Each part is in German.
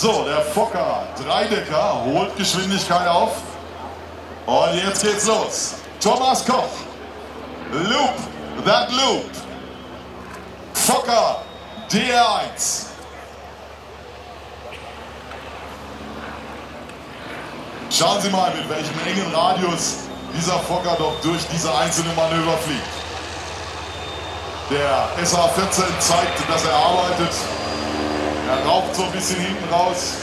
So, der Fokker Dreidecker holt Geschwindigkeit auf. Und jetzt geht's los. Thomas Koch. Loop, that loop. Fokker DR1. Schauen Sie mal, mit welchem engen Radius dieser Fokker doch durch diese einzelnen Manöver fliegt. Der SA-14 zeigt, dass er arbeitet. Er raucht so ein bisschen hinten raus.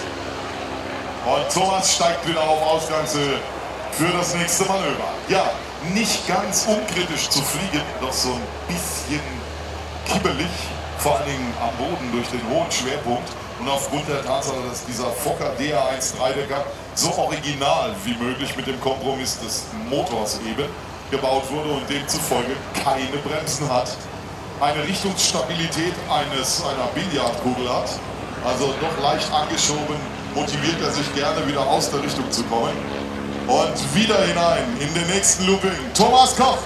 Und Thomas steigt wieder auf Ausgangshöhe für das nächste Manöver. Ja, nicht ganz unkritisch zu fliegen, doch so ein bisschen kibbelig, vor allen Dingen am Boden durch den hohen Schwerpunkt. Und aufgrund der Tatsache, dass dieser Fokker DA1 Dreidecker so original wie möglich mit dem Kompromiss des Motors eben gebaut wurde und demzufolge keine Bremsen hat, eine Richtungsstabilität eines, einer Billardkugel hat, also doch leicht angeschoben, motiviert er sich gerne wieder aus der Richtung zu kommen. Und wieder hinein in den nächsten Looping. Thomas Koch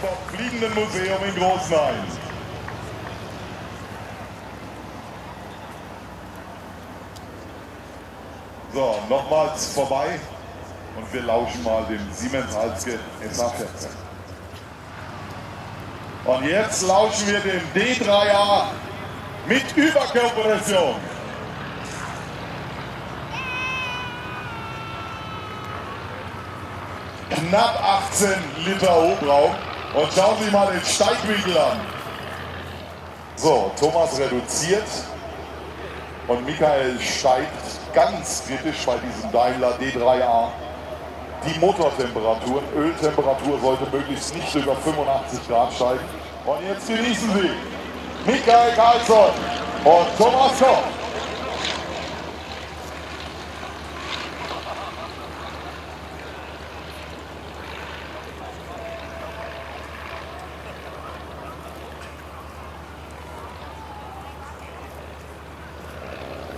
vom Fliegenden Museum in Großenhain. So, nochmals vorbei und wir lauschen mal dem Siemens Halske SA14. Und jetzt lauschen wir dem D3A mit Überkompression. Knapp 18 Liter Hubraum. Und schauen Sie mal den Steigwinkel an. So, Thomas reduziert und Michael steigt ganz kritisch bei diesem Daimler D3A. Die Motortemperatur, Öltemperatur sollte möglichst nicht über 85 Grad steigen. Und jetzt genießen Sie Michael Karlsson und Thomas Koch.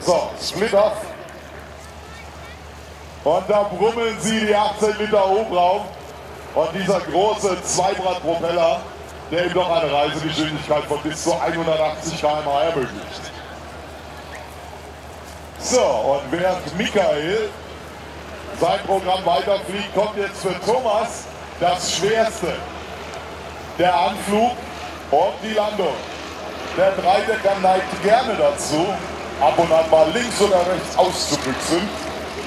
So, Split off. Und da brummeln sie die 18 Liter Hubraum. Und dieser große Zweibradpropeller, der ihm doch eine Reisegeschwindigkeit von bis zu 180 km/h ermöglicht. So, und während Michael sein Programm weiterfliegt, kommt jetzt für Thomas das Schwerste. Der Anflug und die Landung. Der Dreidecker neigt gerne dazu, ab und an mal links oder rechts auszubüchsen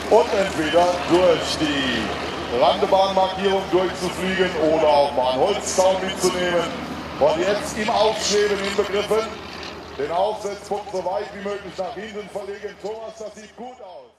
und entweder durch die Landebahnmarkierung durchzufliegen oder auch mal einen Holzzaun mitzunehmen. Und jetzt im Aufschweben inbegriffen, den Aufsetzpunkt so weit wie möglich nach hinten verlegen. Thomas, das sieht gut aus.